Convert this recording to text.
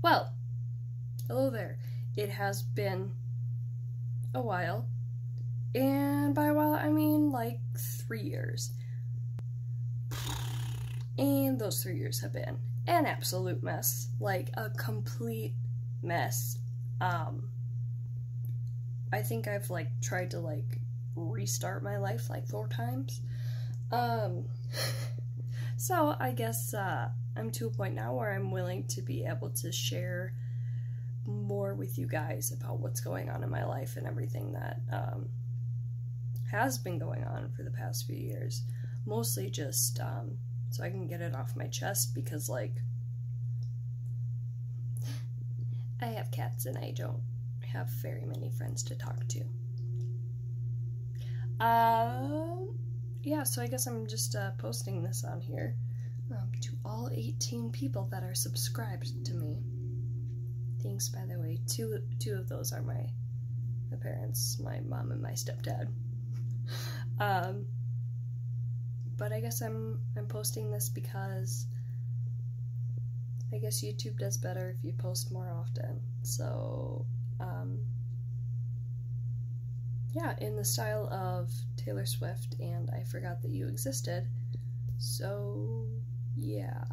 Well, hello there. It has been a while, and by a while I mean like three years. And those three years have been an absolute mess, like a complete mess. Um, I think I've like tried to like restart my life like four times. Um, so I guess uh, I'm to a point now where I'm willing to be able to share more with you guys about what's going on in my life and everything that um, has been going on for the past few years. Mostly just um, so I can get it off my chest because, like, I have cats and I don't have very many friends to talk to. Um, yeah, so I guess I'm just uh, posting this on here um, to all 18 people that are subscribed to me. Thanks, by the way. Two two of those are my parents, my mom and my stepdad. Um, but I guess I'm I'm posting this because I guess YouTube does better if you post more often. So, um, yeah, in the style of Taylor Swift and I Forgot That You Existed. So, yeah.